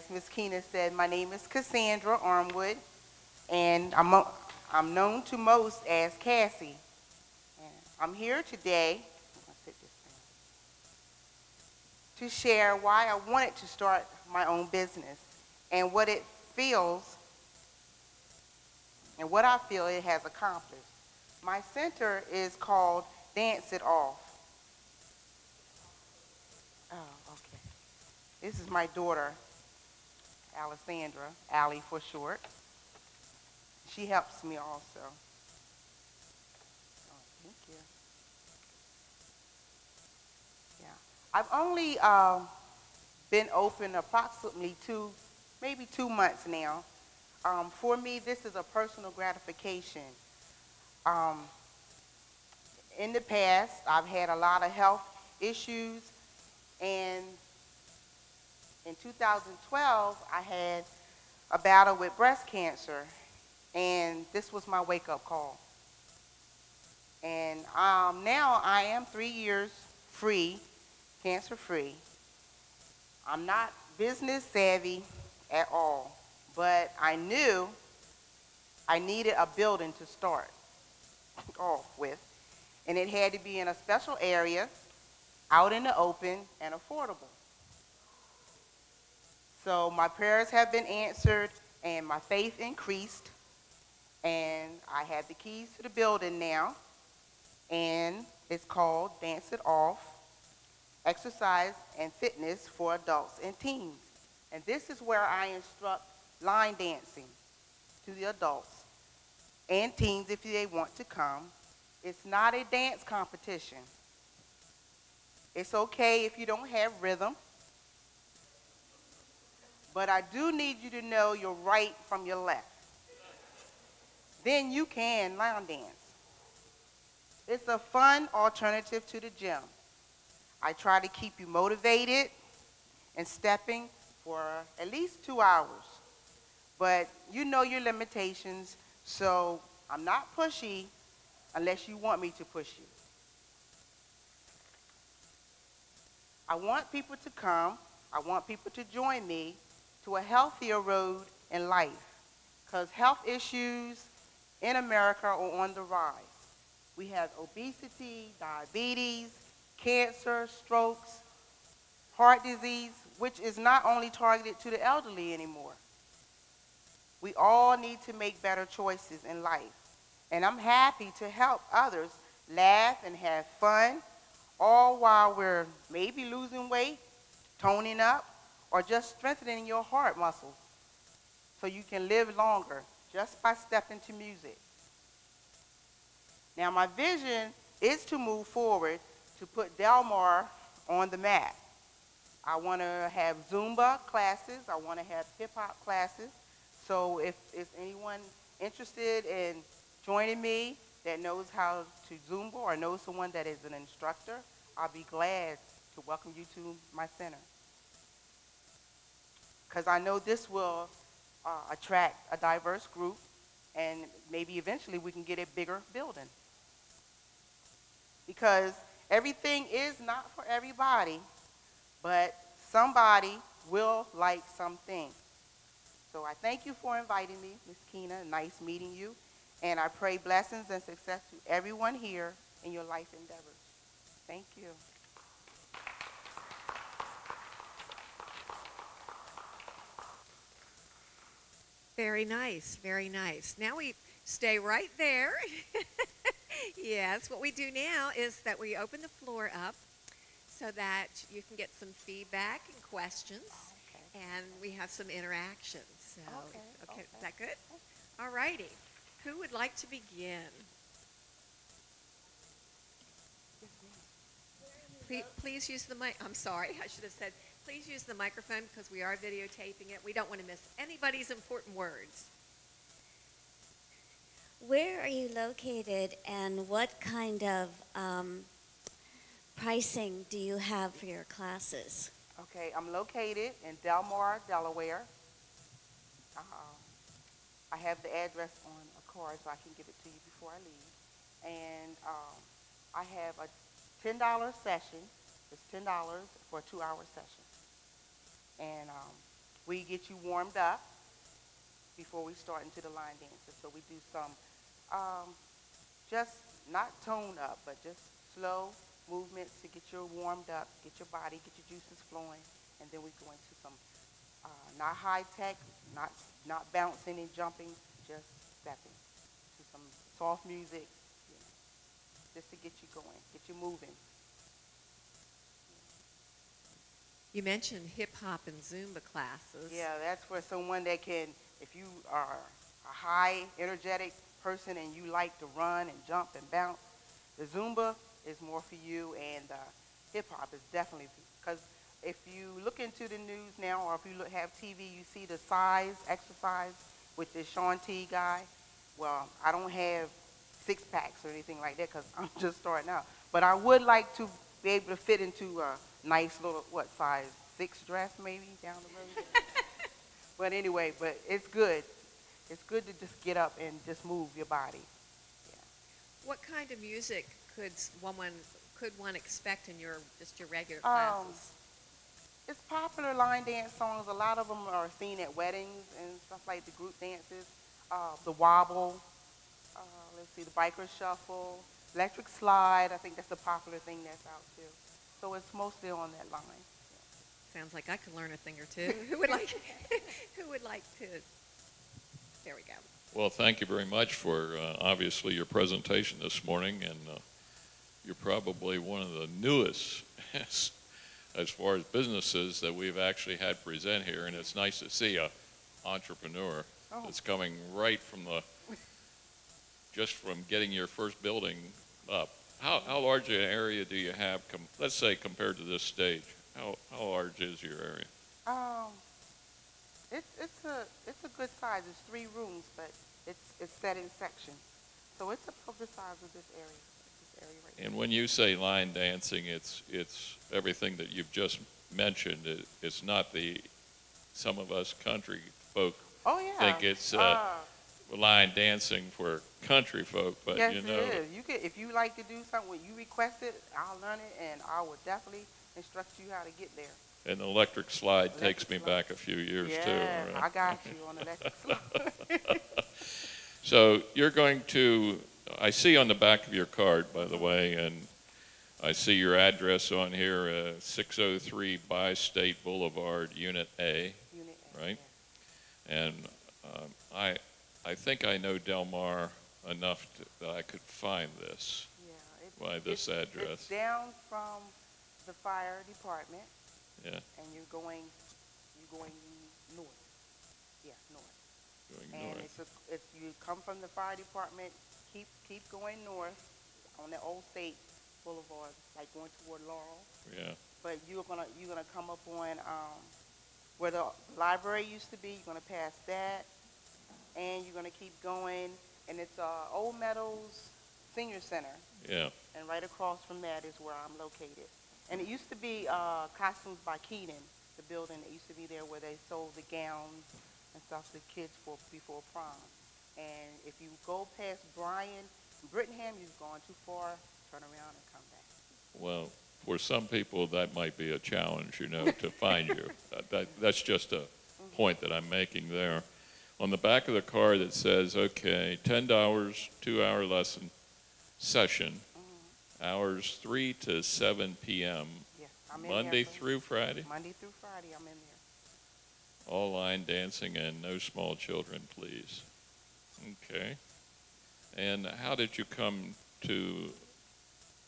as Ms. Keena said, my name is Cassandra Armwood, and I'm, mo- I'm known to most as Cassie. And I'm here today to share why I wanted to start my own business and what it feels and what I feel it has accomplished. My center is called Dance It Off. Oh, okay. This is my daughter, Alessandra, Allie for short. She helps me also. Oh, thank you. Yeah. I've only uh, been open approximately two, maybe two months now. Um, for me, this is a personal gratification. Um, in the past, I've had a lot of health issues, and in 2012, I had a battle with breast cancer, and this was my wake-up call. And um, now I am three years free, cancer-free. I'm not business savvy at all, but I knew I needed a building to start off with, and it had to be in a special area, out in the open, and affordable. So my prayers have been answered, and my faith increased, and I have the keys to the building now, and it's called Dance It Off, Exercise and Fitness for Adults and Teens. And this is where I instruct line dancing to the adults and teens if they want to come. It's not a dance competition. It's okay if you don't have rhythm. But I do need you to know your right from your left. Then you can line dance. It's a fun alternative to the gym. I try to keep you motivated and stepping for at least two hours. But you know your limitations, so I'm not pushy unless you want me to push you. I want people to come. I want people to join me a healthier road in life because health issues in America are on the rise. We have obesity, diabetes, cancer, strokes, heart disease, which is not only targeted to the elderly anymore. We all need to make better choices in life. And I'm happy to help others laugh and have fun, all while we're maybe losing weight, toning up, or just strengthening your heart muscles so you can live longer just by stepping to music. Now, my vision is to move forward to put Delmar on the map. I want to have Zumba classes. I want to have hip hop classes. So if, if anyone interested in joining me that knows how to Zumba or knows someone that is an instructor, I'll be glad to welcome you to my center. Because I know this will uh, attract a diverse group and maybe eventually we can get a bigger building. Because everything is not for everybody, but somebody will like something. So I thank you for inviting me, Ms. Keena. Nice meeting you. And I pray blessings and success to everyone here in your life endeavors. Thank you. Very nice, very nice. Now we stay right there. yes, what we do now is that we open the floor up so that you can get some feedback and questions, Okay. and we have some interaction. So, Okay, okay, is that good? All righty. Who would like to begin? Please, please use the mic. I'm sorry, I should have said, please use the microphone because we are videotaping it. We don't want to miss anybody's important words. Where are you located and what kind of um, pricing do you have for your classes? Okay, I'm located in Delmar, Delaware. Uh, I have the address on a card so I can give it to you before I leave. And um, I have a $10 session. It's $10 for a two-hour session. And um, we get you warmed up before we start into the line dances. So we do some, um, just not tone up, but just slow movements to get you warmed up, get your body, get your juices flowing, and then we go into some, uh, not high tech, not not bouncing and jumping, just stepping to some soft music, you know, just to get you going, get you moving. You mentioned hip hop and Zumba classes. Yeah, that's for someone that can, if you are a high energetic person and you like to run and jump and bounce, the Zumba is more for you, and uh, hip hop is definitely because if you look into the news now, or if you look, have TV, you see the size exercise with the Shaun T guy. Well, I don't have six packs or anything like that because I'm just starting out. But I would like to be able to fit into a nice little what size six dress maybe down the road. but anyway, but it's good. It's good to just get up and just move your body. What kind of music could one could one expect in your just your regular Um, classes? It's popular line dance songs. A lot of them are seen at weddings and stuff like the group dances. Uh, the wobble, uh, let's see, the biker shuffle, electric slide. I think that's a popular thing that's out too. So it's mostly on that line. Sounds like I could learn a thing or two. who would like who would like to There we go. Well, thank you very much for uh, obviously your presentation this morning, and uh, you're probably one of the newest as, as far as businesses that we've actually had present here, and it's nice to see a entrepreneur Oh. that's coming right from the just from getting your first building up. How, how large an area do you have? Com- let's say compared to this stage, how, how large is your area? Um, it's it's a it's a good size. It's three rooms, but it's it's set in sections. So it's about the size of this area. This area right And when you say line dancing, it's, it's everything that you've just mentioned. It, it's not the, some of us country folk Oh yeah. think it's, uh, line dancing for country folk, but yes, you know. it is. You could if you like to do something, you request it, I'll learn it, and I will definitely instruct you how to get there. And the electric slide takes me slide. back a few years yeah, too. right? I got you on the electric slide. So you're going to, I see on the back of your card, by the way, and I see your address on here, uh, 603 Bi-State Boulevard, Unit A. Unit A, Right. yeah. And um, I, I think I know Delmar enough to, that I could find this Yeah, it- by this it's- address. It's down from the fire department, Yeah, and you're going, you're going north. Yeah, north. going And north. it's, a, it's you come from the fire department, keep keep going north on the old state boulevard, like going toward Laurel. Yeah, But you're gonna you're gonna come up on um, where the library used to be. You're gonna pass that, and you're gonna keep going, and it's uh, Old Meadows Senior Center, yeah, and right across from that is where I'm located. And it used to be uh, Costumes by Keenan, the building that used to be there where they sold the gowns and stuff to kids for before prom. And if you go past Bryan, Brittingham, you've gone too far. Turn around and come back. well, for some people, that might be a challenge, you know, to find you. That- That, that's just a point that I'm making there. On the back of the card, that says, okay, ten dollars, two-hour lesson session, hours three to seven p.m., Yes, I'm in Monday there. through Friday. Monday through Friday, I'm in there. All line dancing and no small children, please. Okay. And how did you come to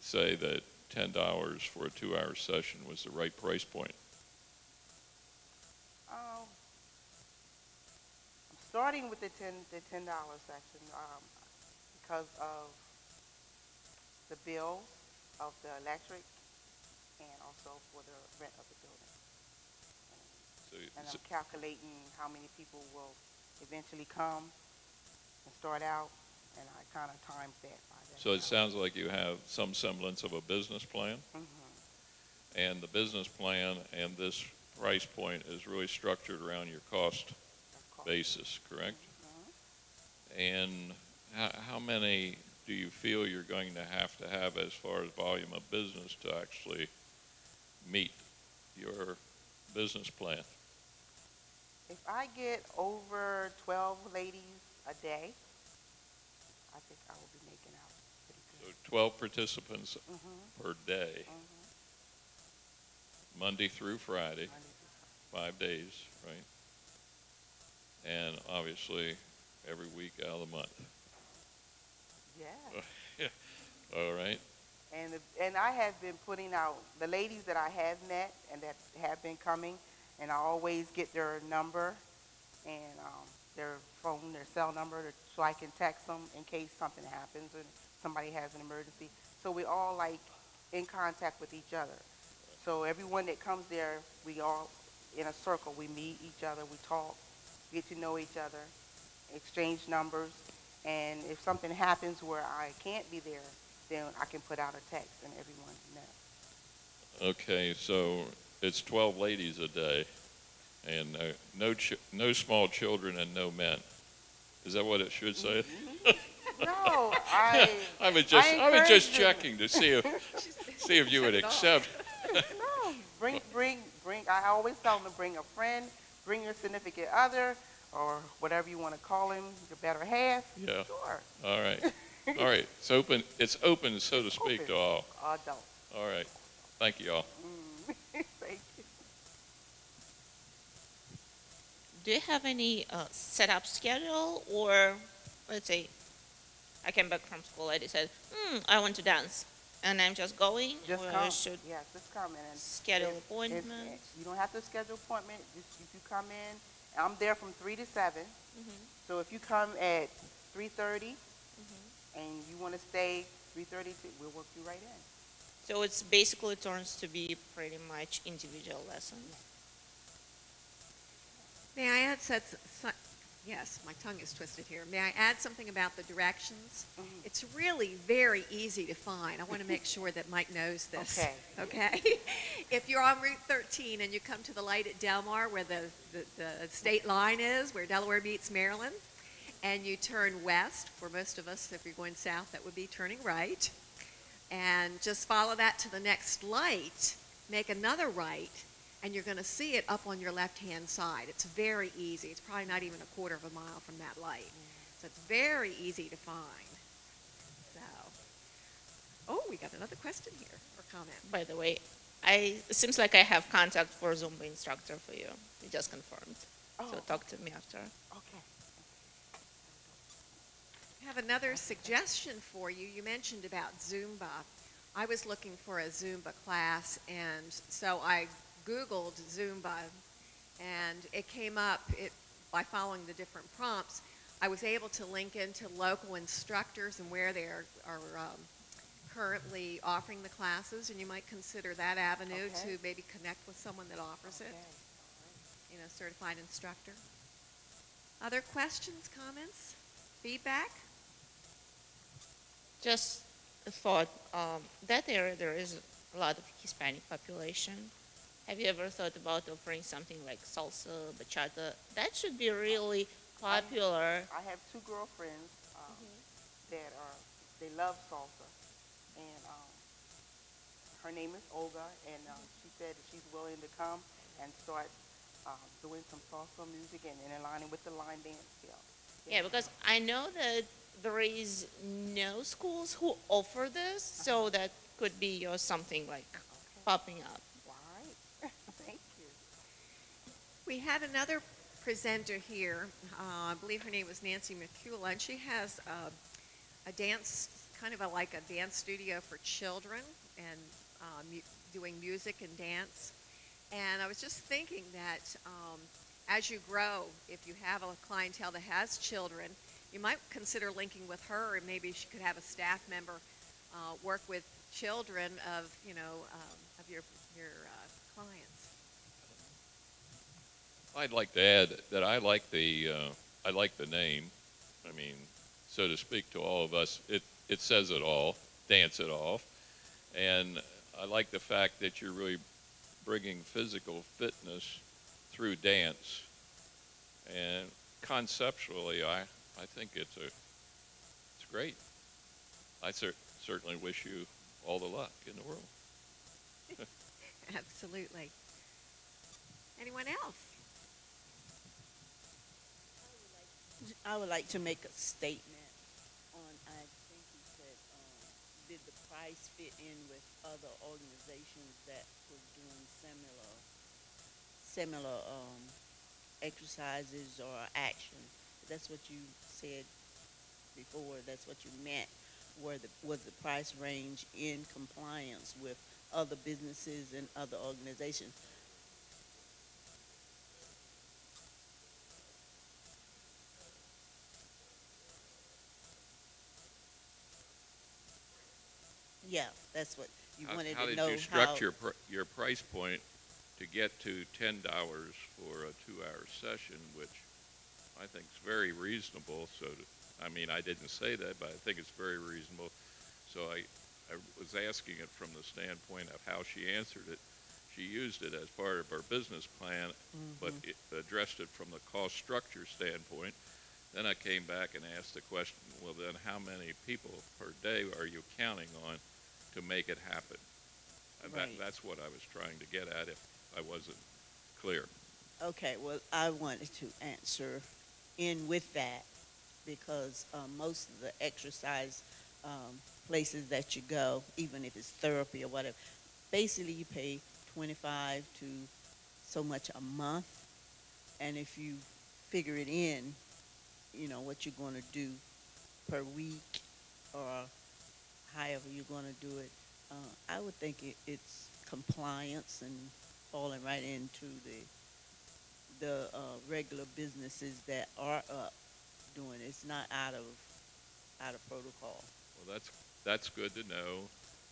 say that ten dollars for a two-hour session was the right price point? Um, I'm starting with the ten the ten dollar section um, because of the bill of the electric and also for the rent of the building. So And is I'm calculating how many people will eventually come and start out, and I kind of timed that by that. So it sounds like you have some semblance of a business plan, hmm and the business plan and this price point is really structured around your cost basis, correct? And how, how many do you feel you're going to have to have as far as volume of business to actually meet your business plan? If I get over 12 ladies a day, I think I will be making out pretty good. So 12 participants Mhm, per day, mhm. Monday through Friday, Monday through five days, right? And obviously, every week out of the month. Yeah. All right? And, and I have been putting out, the ladies that I have met and that have been coming, and I always get their number and um, their phone, their cell number, so I can text them in case something happens or somebody has an emergency. So we all like in contact with each other. So everyone that comes there, we all in a circle. We meet each other, we talk, get to know each other, exchange numbers, and if something happens where I can't be there, then I can put out a text and everyone knows. Okay, so it's 12 ladies a day, and uh, no, ch- no small children and no men. Is that what it should say? No, I, I was just, I was just checking to see if, see if you would Said it all. accept. no, bring, bring, bring, I always tell them to bring a friend, bring your significant other, or whatever you want to call him, your better half. Yeah. Sure, All right, all right. It's open, it's open, so to speak, to Open. all. adult. All right. Thank you all. Mm. Thank you. Do you have any uh, set up schedule or let's say I came back from school, I decided, hmm, I want to dance. And I'm just going Just or come, should yes, just come in and. schedule if- if- You don't have to schedule appointment, just, if you come in, I'm there from three to seven. Mhm. So if you come at three thirty Mm-hmm. and you want to stay three thirty, we'll work you right in. So it's basically turns to be pretty much individual lessons. May I add, such, su- yes, my tongue is twisted here. May I add something about the directions? Mhm. It's really very easy to find. I want to make sure that Mike knows this. Okay. Okay? If you're on Route 13 and you come to the light at Delmar where the, the, the state line is, where Delaware meets Maryland, and you turn west, for most of us, if you're going south, that would be turning right, and just follow that to the next light, make another right, and you're going to see it up on your left-hand side. It's very easy. It's probably not even a quarter of a mile from that light. Mm. So it's very easy to find. So, oh, we got another question here or comment. By the way, I it seems like I have contact for Zumba instructor for you. You just confirmed. Oh. So talk to me after. okay. I have another suggestion for you. You mentioned about Zumba. I was looking for a Zumba class, and so I Googled Zumba, and it came up it, by following the different prompts. I was able to link into local instructors and where they are, are um, currently offering the classes, and you might consider that avenue Okay. to maybe connect with someone that offers Okay. it, you know, certified instructor. Other questions, comments, feedback? Just a thought, um, that area there is a lot of Hispanic population. Have you ever thought about offering something like salsa, bachata? That should be really popular. I have two girlfriends um, Mm-hmm. that are they love salsa, and um, her name is Olga, and um, she said that she's willing to come and start um, doing some salsa music and, and aligning with the line dance scale. Yeah, because I know that there is no schools who offer this, so that could be your something like Okay. popping up. All right. Thank you. We had another presenter here. Uh, I believe her name was Nancy McCula, and she has a dance, kind of a, like a dance studio for children, and uh, mu- doing music and dance. And I was just thinking that um, as you grow, if you have a clientele that has children, you might consider linking with her, and maybe she could have a staff member uh, work with children of, you know, um, of your your uh, clients. I'd like to add that I like the, uh, I like the name. I mean, so to speak, to all of us, it, it says it all, dance it off. And I like the fact that you're really bringing physical fitness through dance. And conceptually, I, I think it's a, it's great. I cer- certainly wish you all the luck in the world. Absolutely. Anyone else? I would like to make a statement on, I think you said, um, did the price fit in with other organizations that were doing similar, similar, um, exercises or action? That's what you said before, that's what you meant, were the, was the price range in compliance with other businesses and other organizations? Yeah, that's what you How- wanted How to did know you structure pr- your price point to get to ten dollars for a two-hour session, which I think is very reasonable, so, to- I mean, I didn't say that, but I think it's very reasonable. So I, I was asking it from the standpoint of how she answered it. She used it as part of her business plan, but Mm-hmm. it addressed it from the cost structure standpoint. Then I came back and asked the question, well, then how many people per day are you counting on to make it happen? And that, that's what I was trying to get at if I wasn't clear. Okay, well, I wanted to answer in with that because um, most of the exercise um, places that you go, even if it's therapy or whatever, basically you pay 25 to so much a month. And if you figure it in, you know, what you're going to do per week or however you're going to do it, uh, I would think it, it's compliance and falling right into the the uh, regular businesses that are up doing it. It's not out of out of protocol. Well, that's, that's good to know.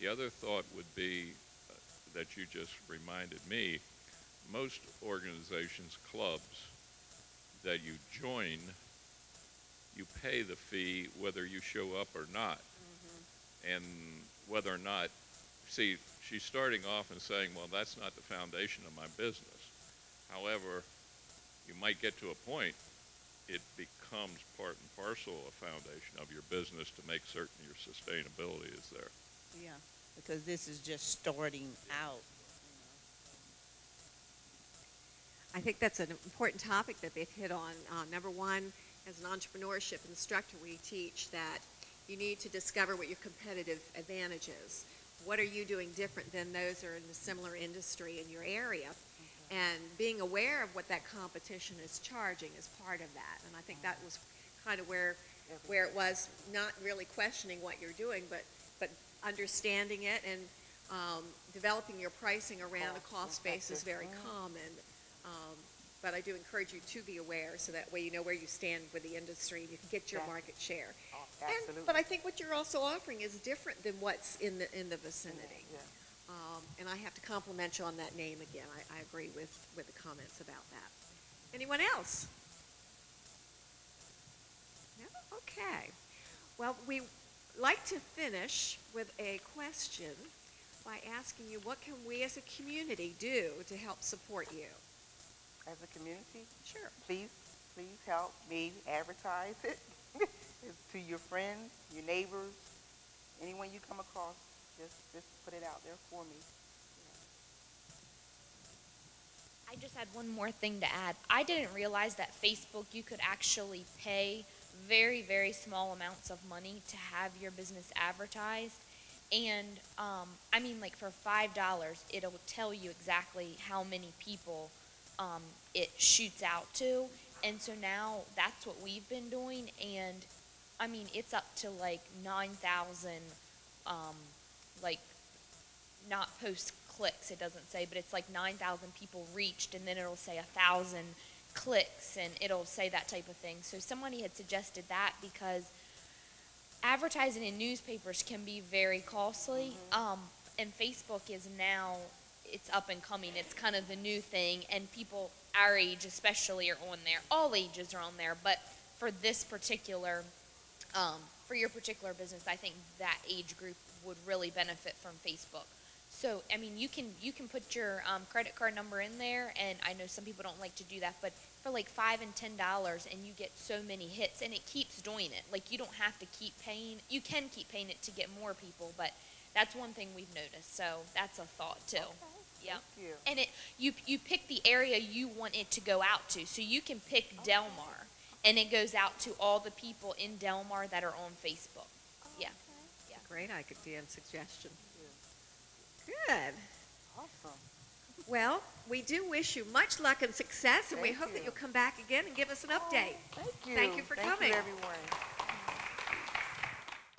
The other thought would be uh, that you just reminded me, most organizations, clubs that you join, you pay the fee whether you show up or not. And whether or not, see, she's starting off and saying, well, that's not the foundation of my business. However, you might get to a point, it becomes part and parcel of foundation of your business to make certain your sustainability is there. Yeah, because this is just starting out. I think that's an important topic that they've hit on. Uh, number one, as an entrepreneurship instructor, we teach that you need to discover what your competitive advantage is. What are you doing different than those that are in a similar industry in your area? And being aware of what that competition is charging is part of that. And I think that was kind of where, where it was not really questioning what you're doing, but, but understanding it and um, developing your pricing around a cost base is very common. Um, But I do encourage you to be aware, so that way you know where you stand with the industry, and you can get your Yeah. market share. Oh, And- Absolutely. But I think what you're also offering is different than what's in the, in the vicinity. Yeah. Um, And I have to compliment you on that name again. I, I agree with, with the comments about that. Anyone else? No? Okay. Well, we like to finish with a question by asking you, what can we as a community do to help support you? As a community, Sure. please, please help me advertise it to your friends, your neighbors, anyone you come across. Just, just put it out there for me. I just had one more thing to add. I didn't realize that Facebook you could actually pay very, very small amounts of money to have your business advertised. And um, I mean, like for five dollars, it'll tell you exactly how many people um, it shoots out to. And so now that's what we've been doing. And I mean, it's up to like nine thousand, um, like not post clicks it doesn't say but it's like 9000 people reached and then it'll say a thousand clicks and it'll say that type of thing so somebody had suggested that because advertising in newspapers can be very costly um, and facebook is now it's up and coming it's kind of the new thing and people our age especially are on there all ages are on there but for this particular um, for your particular business, I think that age group would really benefit from Facebook. So, I mean, you can you can put your um, credit card number in there, and I know some people don't like to do that, but for like five and ten dollars, and you get so many hits, and it keeps doing it. Like you don't have to keep paying. You can keep paying it to get more people, but that's one thing we've noticed. So that's a thought too. Yeah. Thank you. And it you you pick the area you want it to go out to. So you can pick Delmar, and it goes out to all the people in Delmar that are on Facebook. Yeah. yeah. Great idea and suggestion. Good. Awesome. Well, we do wish you much luck and success, and we Thank hope that you. you'll come back again and give us an oh, update. Thank you. Thank you for Thank coming. you, everyone.